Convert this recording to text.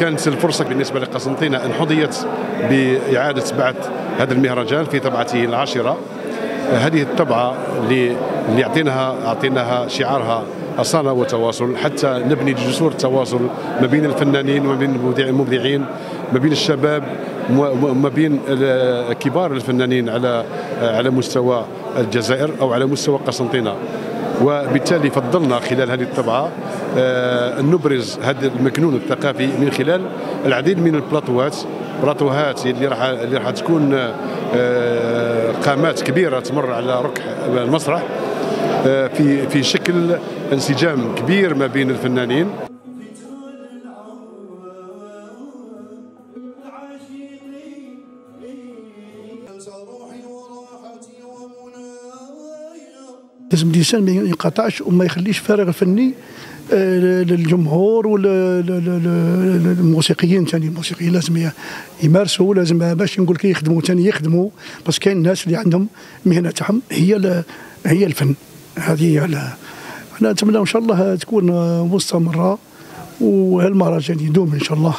كانت الفرصة بالنسبة لقسنطينة إن حظيت بإعادة بعث هذا المهرجان في طبعته العاشرة. هذه الطبعه اللي اعطيناها اعطيناها شعارها أصالة وتواصل حتى نبني جسور التواصل ما بين الفنانين وما بين المبدعين ما بين الشباب وما بين كبار الفنانين على على مستوى الجزائر أو على مستوى قسنطينة. وبالتالي فضلنا خلال هذه الطبعة آه، أن نبرز هذا المكنون الثقافي من خلال العديد من البلاطوات بلاطوهات اللي راح اللي راح تكون آه، قامات كبيرة تمر على ركح المسرح. في في شكل انسجام كبير ما بين الفنانين. لازم الإنسان ما ينقطعش وما يخليش فارغ فني آه، للجمهور والموسيقيين ثاني الموسيقيين لازم يمارسوا لازم باش نقول لك يخدموا ثاني يخدموا بس كاين الناس اللي عندهم مهنتهم هي هي الفن. هذه أنا نتمنى إن شاء الله تكون مستمرة وهالمهرجان يدوم إن شاء الله.